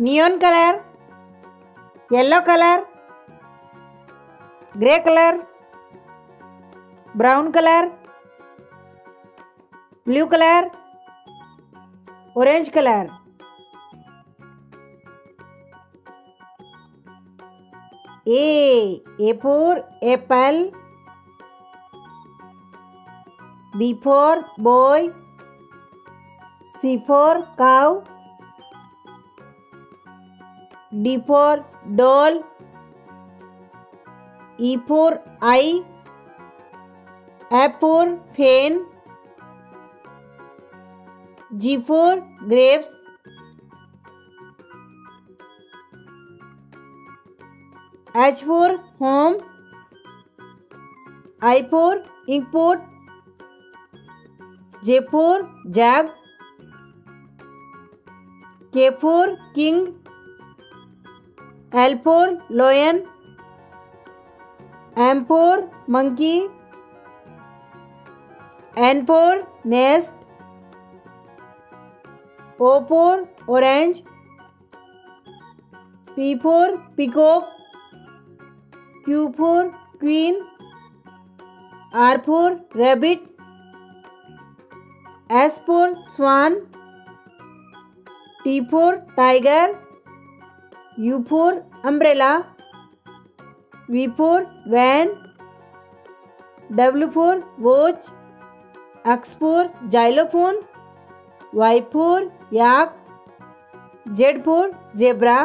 neon color, yellow color, grey color, brown color, blue color, orange color. A. A for apple. B for boy. C for cow. D for doll, E for eye, F for fan, G for grapes, H for home, I for ink pot, J for jag, K for king, Alpor, lion. Ampor, monkey. Anpor, nest. Opor, orange. P4, peacock. Q4, queen. R4, rabbit. S4, swan. T4, tiger. U for umbrella, V for van, W for watch, X for xylophone, Y for yak, Z for zebra,